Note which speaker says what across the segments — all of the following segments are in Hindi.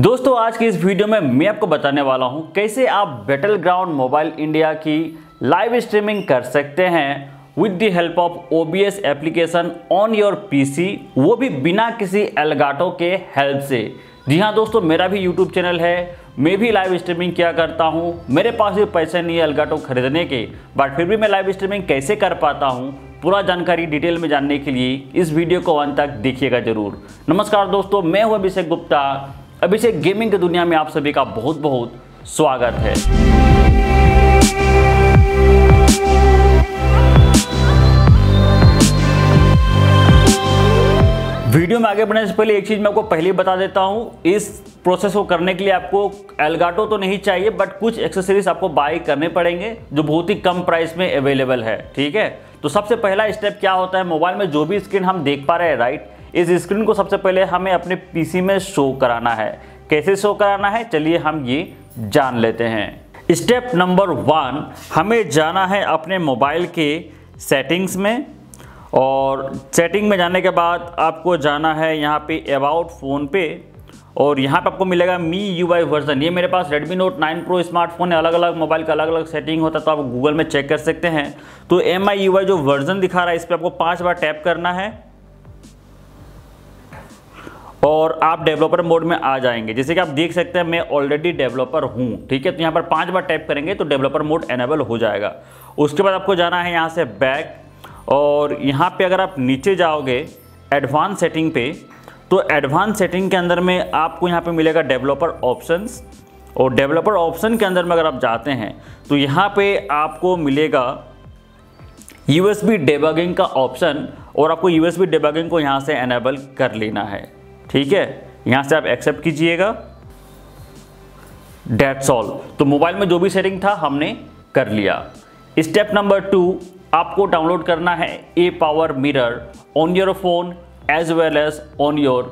Speaker 1: दोस्तों, आज की इस वीडियो में मैं आपको बताने वाला हूँ कैसे आप बैटल ग्राउंड मोबाइल इंडिया की लाइव स्ट्रीमिंग कर सकते हैं with the help of OBS application on your PC वो भी बिना किसी एलगाटो के हेल्प से। जी हाँ दोस्तों, मेरा भी यूट्यूब चैनल है, मैं भी लाइव स्ट्रीमिंग किया करता हूँ, मेरे पास भी पैसे नहीं है एलगाटो खरीदने के बट फिर भी मैं लाइव स्ट्रीमिंग कैसे कर पाता हूँ, पूरा जानकारी डिटेल में जानने के लिए इस वीडियो को अंत तक देखिएगा ज़रूर। नमस्कार दोस्तों, मैं हूँ अभिषेक गुप्ता अभिषेक गेमिंग की दुनिया में आप सभी का बहुत बहुत स्वागत है। वीडियो में आगे बढ़ने से पहले एक चीज़ मैं आपको पहले बता देता हूँ, इस प्रोसेस को करने के लिए आपको एलगाटो तो नहीं चाहिए बट कुछ एक्सेसरीज आपको बाय करने पड़ेंगे, जो बहुत ही कम प्राइस में अवेलेबल है, ठीक है? तो सबसे पहला स्टेप क्या होता है? मोबाइल में जो भी स्क्रीन हम देख पा रहे हैं राइट इस स्क्रीन को सबसे पहले हमें अपने पीसी में शो कराना है। कैसे शो कराना है? चलिए हम ये जान लेते हैं। स्टेप नंबर वन, हमें जाना है अपने मोबाइल के सेटिंग्स में। और सेटिंग में जाने के बाद आपको जाना है यहाँ पे अबाउट फ़ोन पे। और यहाँ पे आपको मिलेगा मी यू आई वर्जन। ये मेरे पास Redmi Note 9 Pro स्मार्टफ़ोन है। अलग अलग मोबाइल का अलग अलग सेटिंग होता है तो आप गूगल में चेक कर सकते हैं। तो एम आई जो वर्जन दिखा रहा है, इस पर आपको पाँच बार टैप करना है। और आप डेवलपर मोड में आ जाएँगे। जैसे कि आप देख सकते हैं, मैं ऑलरेडी डेवलपर हूँ, ठीक है? तो यहाँ पर पाँच बार टैप करेंगे तो डेवलपर मोड एनेबल हो जाएगा। उसके बाद आपको जाना है यहाँ से बैक और यहाँ पे अगर आप नीचे जाओगे एडवांस सेटिंग पे तो एडवांस सेटिंग के अंदर में आपको यहाँ पे मिलेगा डेवलपर ऑप्शंस और डेवलपर ऑप्शन के अंदर में अगर आप जाते हैं तो यहाँ पे आपको मिलेगा यूएसबी डेबगिंग का ऑप्शन और आपको यूएसबी डेबगिंग को यहाँ से एनेबल कर लेना है। ठीक है? यहाँ से आप एक्सेप्ट कीजिएगा। डेट्स ऑल तो मोबाइल में जो भी सेटिंग था, हमने कर लिया। स्टेप नंबर टू आपको डाउनलोड करना है ApowerMirror on your phone as well as on your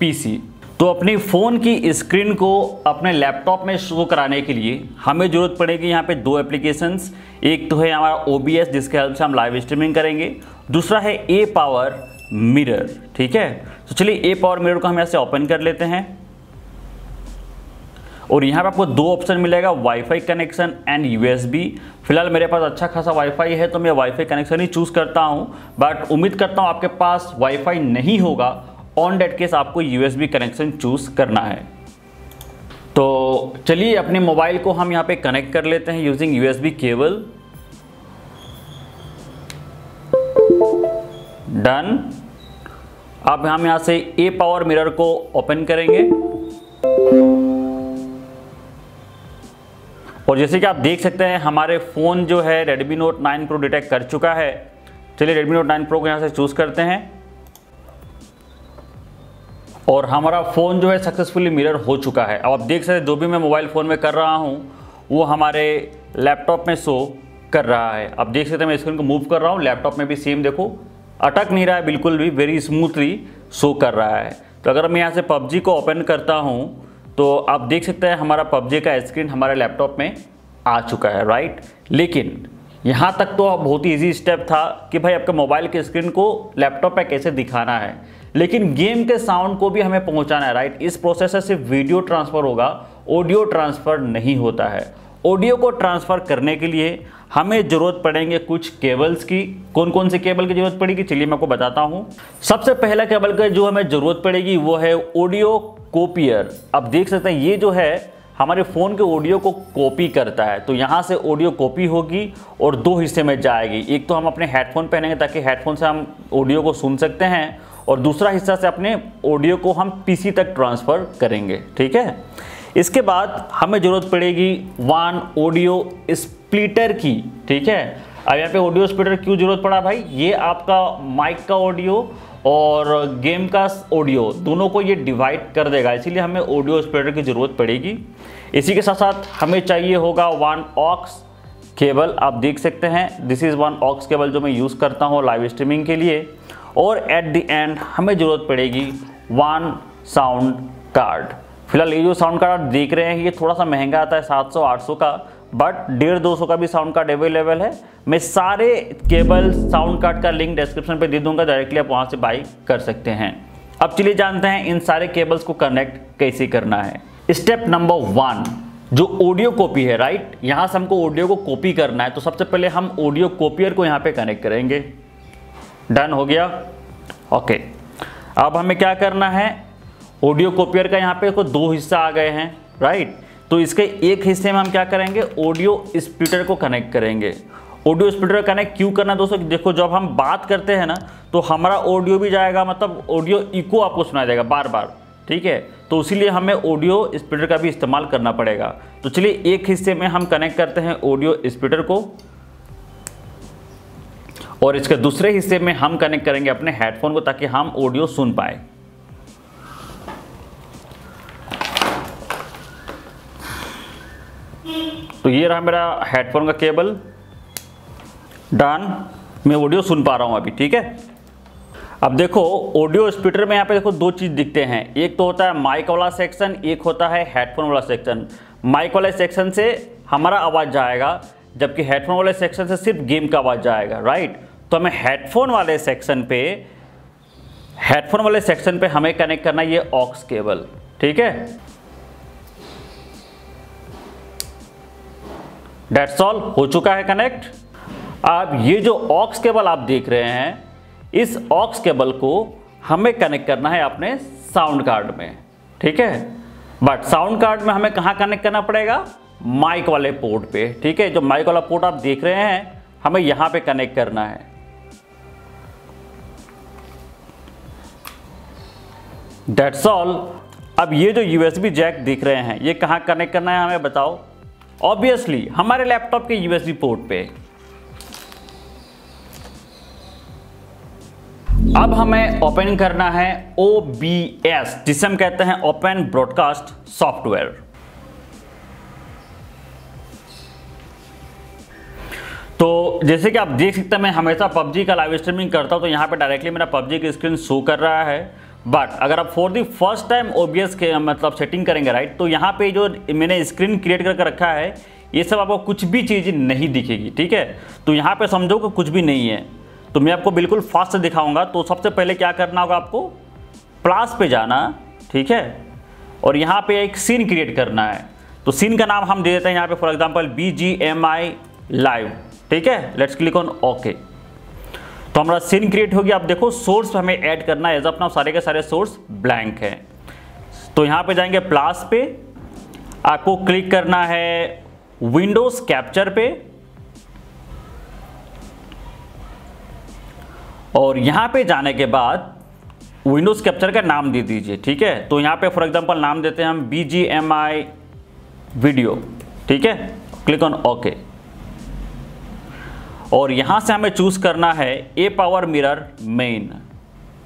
Speaker 1: PC तो अपनी फ़ोन की स्क्रीन को अपने लैपटॉप में शो कराने के लिए हमें ज़रूरत पड़ेगी यहाँ पे दो एप्लीकेशंस एक तो है हमारा ओबीएस जिसके हेल्प से हम लाइव स्ट्रीमिंग करेंगे। दूसरा है ए पावर मिरर, ठीक है? तो चलिए ए पावर मिरर को हम यहाँ से ओपन कर लेते हैं। और यहाँ पे आपको दो ऑप्शन मिलेगा वाईफाई कनेक्शन एंड यूएसबी फ़िलहाल मेरे पास अच्छा खासा वाईफाई है तो मैं वाईफाई कनेक्शन ही चूज़ करता हूँ। बट उम्मीद करता हूँ आपके पास वाईफाई नहीं होगा। ऑन डेट केस आपको यूएसबी कनेक्शन चूज़ करना है। तो चलिए अपने मोबाइल को हम यहाँ पे कनेक्ट कर लेते हैं यूजिंग यूएसबी केबल डन अब हम यहाँ से ए पावर मिरर को ओपन करेंगे। और जैसे कि आप देख सकते हैं, हमारे फ़ोन जो है Redmi Note 9 Pro डिटेक्ट कर चुका है। चलिए Redmi Note 9 Pro को यहाँ से चूज़ करते हैं। और हमारा फ़ोन जो है सक्सेसफुली मिरर हो चुका है। अब आप देख सकते हैं, जो भी मैं मोबाइल फ़ोन में कर रहा हूँ, वो हमारे लैपटॉप में शो कर रहा है। अब देख सकते हैं, मैं स्क्रीन को मूव कर रहा हूँ लैपटॉप में भी सेम देखो। अटक नहीं रहा है, बिल्कुल भी वेरी स्मूथली शो कर रहा है। तो अगर मैं यहाँ से पबजी को ओपन करता हूँ तो आप देख सकते हैं हमारा पबजी का स्क्रीन हमारे लैपटॉप में आ चुका है राइट लेकिन यहाँ तक तो बहुत ही ईजी स्टेप था कि भाई आपके मोबाइल के स्क्रीन को लैपटॉप पे कैसे दिखाना है। लेकिन गेम के साउंड को भी हमें पहुँचाना है राइट इस प्रोसेस से सिर्फ़ वीडियो ट्रांसफ़र होगा ऑडियो ट्रांसफ़र नहीं होता है। ऑडियो को ट्रांसफ़र करने के लिए हमें ज़रूरत पड़ेंगे कुछ केबल्स की। कौन कौन से केबल की ज़रूरत पड़ेगी? चलिए मैं आपको बताता हूँ। सबसे पहला केबल का जो हमें ज़रूरत पड़ेगी वो है ऑडियो कॉपियर। अब देख सकते हैं, ये जो है, हमारे फ़ोन के ऑडियो को कॉपी करता है। तो यहाँ से ऑडियो कॉपी होगी और दो हिस्से में जाएगी। एक तो हम अपने हेडफोन पहनेंगे ताकि हेडफोन से हम ऑडियो को सुन सकते हैं और दूसरा हिस्सा से अपने ऑडियो को हम पीसी तक ट्रांसफ़र करेंगे। ठीक है? इसके बाद हमें ज़रूरत पड़ेगी वन ऑडियो स्प्लिटर की, ठीक है? अब यहाँ पे ऑडियो स्प्लिटर क्यों ज़रूरत पड़ा भाई? ये आपका माइक का ऑडियो और गेम का ऑडियो दोनों को ये डिवाइड कर देगा, इसीलिए हमें ऑडियो स्प्लिटर की ज़रूरत पड़ेगी। इसी के साथ साथ हमें चाहिए होगा वन ऑक्स केबल आप देख सकते हैं this is one aux cable जो मैं यूज़ करता हूँ लाइव स्ट्रीमिंग के लिए। और एट द एंड हमें ज़रूरत पड़ेगी वन साउंड कार्ड फ़िलहाल ये जो साउंड कार्ड आप देख रहे हैं ये थोड़ा सा महँगा आता है 700 800 का बट डेढ़ दो सौ का भी साउंड कार्ड अवेलेबल है। मैं सारे केबल साउंड कार्ड का लिंक डिस्क्रिप्शन पे दे दूँगा डायरेक्टली आप वहाँ से बाई कर सकते हैं। अब चलिए जानते हैं इन सारे केबल्स को कनेक्ट कैसे करना है। स्टेप नंबर वन जो ऑडियो कॉपी है राइट यहाँ से हमको ऑडियो को कॉपी करना है तो सबसे पहले हम ऑडियो कॉपियर को यहाँ पे कनेक्ट करेंगे। डन हो गया? ओके अब हमें क्या करना है? ऑडियो कॉपियर का यहाँ पे को दो हिस्सा आ गए हैं राइट तो इसके एक हिस्से में हम क्या करेंगे? ऑडियो स्पीकर को कनेक्ट करेंगे। ऑडियो स्पीकर कनेक्ट क्यों करना दोस्तों? देखो, जब हम बात करते हैं ना तो हमारा ऑडियो भी जाएगा मतलब ऑडियो इको आपको सुनाया जाएगा बार बार ठीक है? तो इसीलिए हमें ऑडियो स्पीकर का भी इस्तेमाल करना पड़ेगा। तो चलिए, एक हिस्से में हम कनेक्ट करते हैं ऑडियो स्पीकर को। और इसके दूसरे हिस्से में हम कनेक्ट करेंगे अपने हेडफोन को, ताकि हम ऑडियो सुन पाए। ये रहा मेरा हेडफोन का केबल डन मैं ऑडियो सुन पा रहा हूँ अभी, ठीक है? अब देखो ऑडियो स्पीकर में यहाँ पे देखो दो चीज़ दिखते हैं। एक तो होता है माइक वाला सेक्शन एक होता है हेडफोन वाला सेक्शन माइक वाले सेक्शन से हमारा आवाज़ जाएगा, जबकि हेडफोन वाले सेक्शन से सिर्फ़ गेम का आवाज़ जाएगा राइट तो हमें हेडफोन वाले सेक्शन पे हेडफोन वाले सेक्शन पे हमें कनेक्ट करना ये ऑक्स केबल ठीक है? डेट्स ऑल हो चुका है कनेक्ट अब ये जो ऑक्स केबल आप देख रहे हैं, इस ऑक्स केबल को हमें कनेक्ट करना है अपने साउंड कार्ड में, ठीक है? बट साउंड कार्ड में हमें कहाँ कनेक्ट करना पड़ेगा? माइक वाले पोर्ट पे, ठीक है? जो माइक वाला पोर्ट आप देख रहे हैं, हमें यहाँ पे कनेक्ट करना है। डेट्स ऑल अब ये जो यूएसबी जैक दिख रहे हैं, ये कहाँ कनेक्ट करना है हमें बताओ? ऑब्वियसली हमारे लैपटॉप के यूएसबी पोर्ट पे। अब हमें ओपन करना है ओ बी एस जिसे हम कहते हैं ओपन ब्रॉडकास्ट सॉफ्टवेयर तो जैसे कि आप देख सकते हैं, मैं हमेशा पबजी का लाइव स्ट्रीमिंग करता हूँ तो यहाँ पे डायरेक्टली मेरा पबजी की स्क्रीन शो कर रहा है। बट अगर आप for the first time OBS के मतलब सेटिंग करेंगे राइट तो यहाँ पे जो मैंने स्क्रीन क्रिएट करके रखा है, ये सब आपको कुछ भी चीज़ नहीं दिखेगी, ठीक है? तो यहाँ पे समझो कि कुछ भी नहीं है। तो मैं आपको बिल्कुल फास्ट दिखाऊँगा तो सबसे पहले क्या करना होगा आपको? प्लास पे जाना, ठीक है? और यहाँ पे एक सीन क्रिएट करना है। तो सीन का नाम हम दे देते हैं यहाँ पे for example B G M I live ठीक है? लेट्स क्लिक ऑन ओके तो हमारा सीन क्रिएट हो गया। आप देखो सोर्स हमें ऐड करना है। एज अपना सारे के सारे सोर्स ब्लैंक है। तो यहाँ पे जाएँगे प्लास पे। आपको क्लिक करना है विंडोज़ कैप्चर पे। और यहाँ पे जाने के बाद विंडोज़ कैप्चर का नाम दे दीजिए, ठीक है? तो यहाँ पे फॉर एग्जांपल नाम देते हैं हम आई वीडियो ठीक है? क्लिक ऑन ओके और यहाँ से हमें चूज़ करना है ए पावर मिरर मेन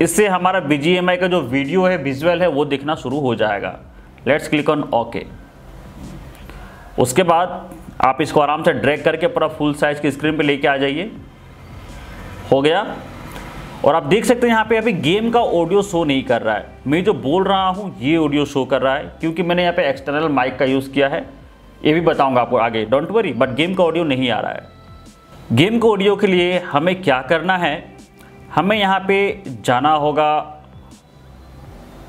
Speaker 1: इससे हमारा बीजीएमआई का जो वीडियो है विजुअल है, वो दिखना शुरू हो जाएगा. लेट्स क्लिक ऑन ओके उसके बाद आप इसको आराम से ड्रैग करके पूरा फुल साइज़ की स्क्रीन पे लेके आ जाइए. हो गया? और आप देख सकते हैं यहाँ पे अभी गेम का ऑडियो शो नहीं कर रहा है. मैं जो बोल रहा हूँ, ये ऑडियो शो कर रहा है, क्योंकि मैंने यहाँ पे एक्सटर्नल माइक का यूज़ किया है. ये भी बताऊँगा आपको आगे. डोंट वरी बट गेम का ऑडियो नहीं आ रहा है. गेम को ऑडियो के लिए हमें क्या करना है? हमें यहाँ पे जाना होगा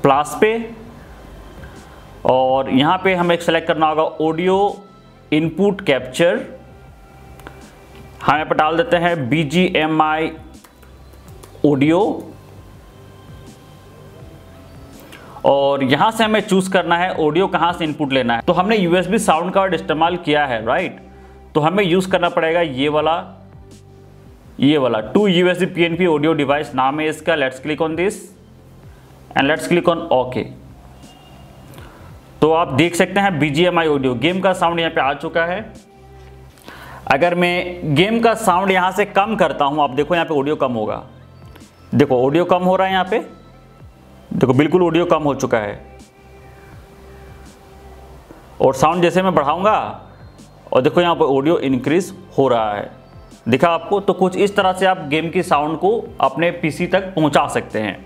Speaker 1: प्लास पे, और यहाँ पे हमें सेलेक्ट करना होगा ऑडियो इनपुट कैप्चर हम यहाँ पर डाल देते हैं B G M I audio और यहाँ से हमें चूज़ करना है ऑडियो कहाँ से इनपुट लेना है। तो हमने यूएसबी साउंड कार्ड इस्तेमाल किया है राइट तो हमें यूज़ करना पड़ेगा ये वाला ये वाला two U S P audio device नाम है इसका let's click on this and let's click on okay तो आप देख सकते हैं बीजीएमआई ऑडियो गेम का साउंड यहाँ पे आ चुका है। अगर मैं गेम का साउंड यहाँ से कम करता हूँ, आप देखो यहाँ पे ऑडियो कम होगा। देखो ऑडियो कम हो रहा है यहाँ पे। देखो, बिल्कुल ऑडियो कम हो चुका है। और साउंड जैसे मैं बढ़ाऊँगा और देखो यहाँ पर ऑडियो इंक्रीज हो रहा है। दिखा आपको? तो कुछ इस तरह से आप गेम की साउंड को अपने पीसी तक पहुँचा सकते हैं।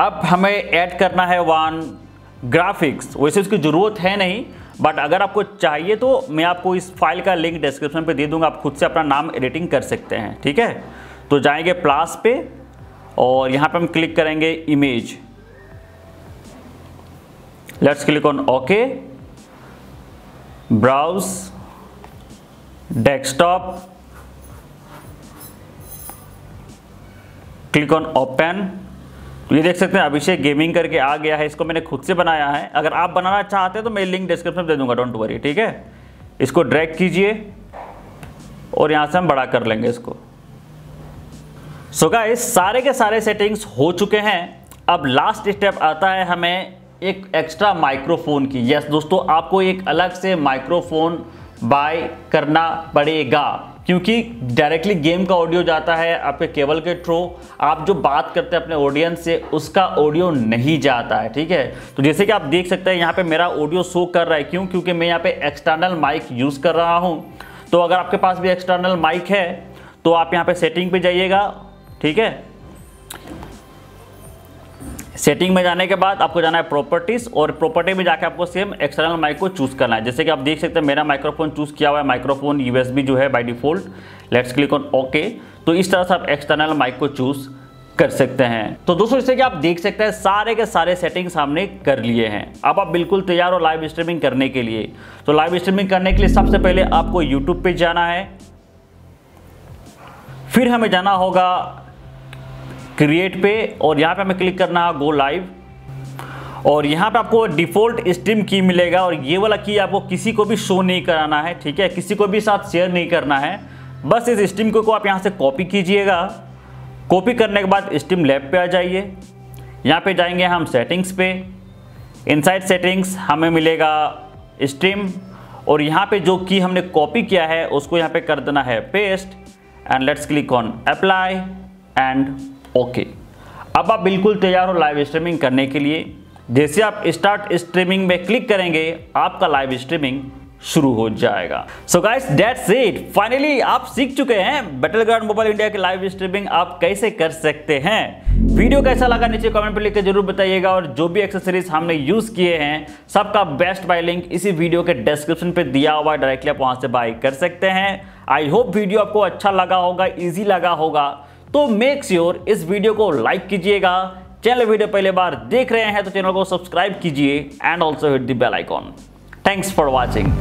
Speaker 1: अब हमें ऐड करना है वन ग्राफिक्स वैसे उसकी ज़रूरत है नहीं बट अगर आपको चाहिए तो मैं आपको इस फ़ाइल का लिंक डिस्क्रिप्शन पे दे दूँगा। आप खुद से अपना नाम एडिटिंग कर सकते हैं, ठीक है? तो जाएँगे प्लास पे और यहाँ पे हम क्लिक करेंगे image let's click on ok browse desktop, click on open. ये देख सकते हैं, अभिषेक गेमिंग करके आ गया है, इसको मैंने खुद से बनाया है। अगर आप बनाना चाहते हैं तो मैं लिंक डिस्क्रिप्शन दे दूँगा डोंट वरी ठीक है? इसको ड्रैग कीजिए, और यहाँ से हम बड़ा कर लेंगे इसको। सो so गाइस सारे के सारे सेटिंग्स हो चुके हैं। अब लास्ट स्टेप आता है हमें एक एक्स्ट्रा माइक्रोफोन की। यस दोस्तों, आपको एक अलग से माइक्रोफोन बाय करना पड़ेगा, क्योंकि डायरेक्टली गेम का ऑडियो जाता है आपके केबल के थ्रू आप जो बात करते हैं अपने ऑडियंस से, उसका ऑडियो नहीं जाता है, ठीक है? तो जैसे कि आप देख सकते हैं, यहाँ पे मेरा ऑडियो शो कर रहा है। क्यों? क्योंकि मैं यहाँ पे एक्सटर्नल माइक यूज़ कर रहा हूँ। तो अगर आपके पास भी एक्सटर्नल माइक है तो आप यहाँ पे सेटिंग पे जाइएगा, ठीक है? सेटिंग में जाने के बाद आपको जाना है प्रॉपर्टीज़ और प्रॉपर्टी में जाकर आपको सेम एक्सटर्नल माइक को चूज़ करना है। जैसे कि आप देख सकते हैं, मेरा माइक्रोफोन चूज़ किया हुआ है माइक्रोफोन यूएसबी जो है by default let's click on okay तो इस तरह से आप एक्सटर्नल माइक को चूज़ कर सकते हैं। तो दोस्तों, जैसे कि आप देख सकते हैं, सारे के सारे सेटिंग्स हमने कर लिए हैं। अब आप बिल्कुल तैयार हो लाइव स्ट्रीमिंग करने के लिए। तो लाइव स्ट्रीमिंग करने के लिए सबसे पहले आपको यूट्यूब पे जाना है। फिर हमें जाना होगा क्रिएट पे और यहाँ पे हमें क्लिक करना है गो लाइव और यहाँ पे आपको डिफ़ॉल्ट स्ट्रीम की मिलेगा और ये वाला की आपको किसी को भी शो नहीं कराना है ठीक है? किसी को भी साथ शेयर नहीं करना है। बस इस स्ट्रीम को, आप यहाँ से कॉपी कीजिएगा। कॉपी करने के बाद स्ट्रीम लैब पे आ जाइए। यहाँ पे जाएँगे हम सेटिंग्स पे। इनसाइड सेटिंग्स हमें मिलेगा स्ट्रीम और यहाँ पे जो की हमने कॉपी किया है उसको यहाँ पे कर देना है paste and let's click on apply and okay. अब आप बिल्कुल तैयार हो लाइव स्ट्रीमिंग करने के लिए। जैसे आप स्टार्ट स्ट्रीमिंग में क्लिक करेंगे, आपका लाइव स्ट्रीमिंग शुरू हो जाएगा। So guys that's it finally आप सीख चुके हैं बैटल ग्राउंड मोबाइल इंडिया के लाइव स्ट्रीमिंग आप कैसे कर सकते हैं। वीडियो कैसा लगा नीचे कमेंट पर लिखकर ज़रूर बताइएगा और जो भी एक्सेसरीज हमने यूज़ किए हैं, सबका बेस्ट बाय लिंक इसी वीडियो के डिस्क्रिप्शन पे दिया हुआ डायरेक्टली आप वहाँ से बाय कर सकते हैं। आई होप वीडियो आपको अच्छा लगा होगा ईजी लगा होगा। तो मेक श्योर इस वीडियो को लाइक कीजिएगा। चैनल वीडियो पहले बार देख रहे हैं तो चैनल को सब्सक्राइब कीजिए and also hit the bell icon thanks for watching